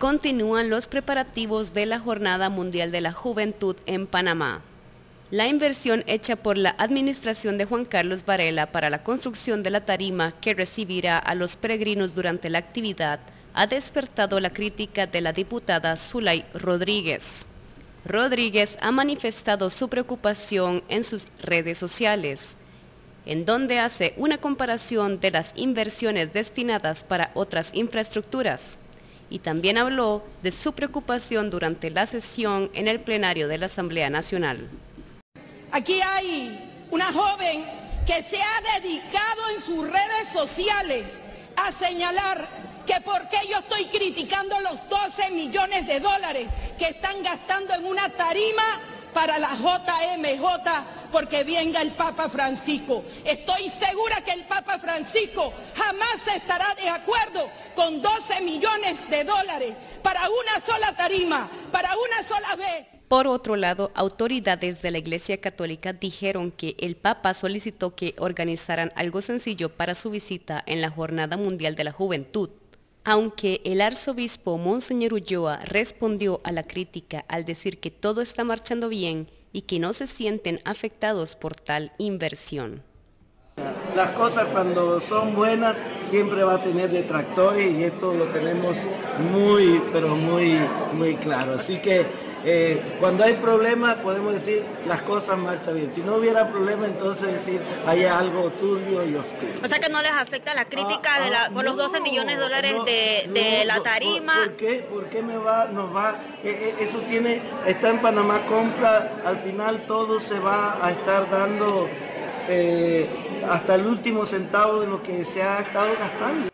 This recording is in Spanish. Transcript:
continúan los preparativos de la Jornada Mundial de la Juventud en Panamá. La inversión hecha por la administración de Juan Carlos Varela para la construcción de la tarima que recibirá a los peregrinos durante la actividad ha despertado la crítica de la diputada Zulay Rodríguez. Rodríguez ha manifestado su preocupación en sus redes sociales, en donde hace una comparación de las inversiones destinadas para otras infraestructuras y también habló de su preocupación durante la sesión en el plenario de la Asamblea Nacional. Aquí hay una joven que se ha dedicado en sus redes sociales a señalar que por qué yo estoy criticando los 12 millones de dólares que están gastando en una tarima para la JMJ porque venga el Papa Francisco. Estoy segura que el Papa Francisco jamás estará de acuerdo con 12 millones de dólares para una sola tarima, para una sola vez. Por otro lado, autoridades de la Iglesia Católica dijeron que el Papa solicitó que organizaran algo sencillo para su visita en la Jornada Mundial de la Juventud. Aunque el arzobispo Monseñor Ulloa respondió a la crítica al decir que todo está marchando bien y que no se sienten afectados por tal inversión. Las cosas cuando son buenas siempre va a tener detractores y esto lo tenemos muy, pero muy, muy claro. Así que eh, cuando hay problemas podemos decir las cosas marchan bien. Si no hubiera problema entonces decir hay algo turbio y oscuro. O sea que no les afecta la crítica de la, ah, por los 12 millones de dólares de, la tarima. ¿Por, qué? ¿Por qué me va, nos va? Eh, eh, eso tiene, está en Panamá compra, al final todo se va a estar dando hasta el último centavo de lo que se ha estado gastando.